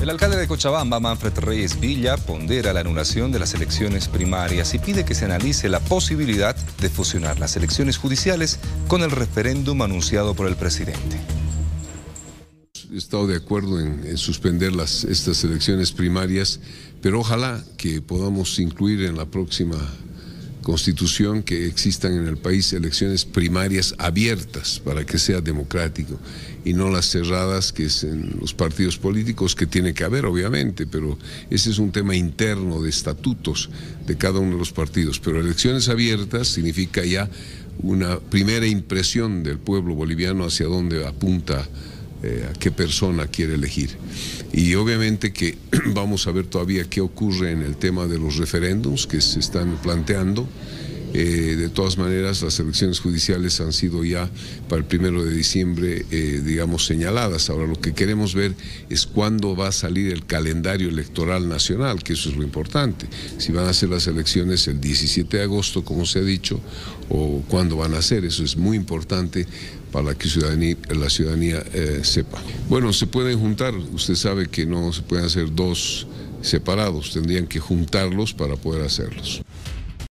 El alcalde de Cochabamba, Manfred Reyes Villa, pondera la anulación de las elecciones primarias y pide que se analice la posibilidad de fusionar las elecciones judiciales con el referéndum anunciado por el presidente. He estado de acuerdo en, suspender las, estas elecciones primarias, pero ojalá que podamos incluir en la próxima constitución que existan en el país elecciones primarias abiertas para que sea democrático y no las cerradas que es en los partidos políticos que tiene que haber obviamente, pero ese es un tema interno de estatutos de cada uno de los partidos, pero elecciones abiertas significa ya una primera impresión del pueblo boliviano hacia dónde apunta eh, a qué persona quiere elegir. Y obviamente que vamos a ver todavía qué ocurre en el tema de los referéndums que se están planteando. Eh, de todas maneras, las elecciones judiciales han sido ya para el primero de diciembre, eh, digamos, señaladas. Ahora lo que queremos ver es cuándo va a salir el calendario electoral nacional, que eso es lo importante. Si van a ser las elecciones el 17 de agosto, como se ha dicho, o cuándo van a ser, eso es muy importante para que la ciudadanía eh, sepa. Bueno, se pueden juntar, usted sabe que no se pueden hacer dos separados, tendrían que juntarlos para poder hacerlos.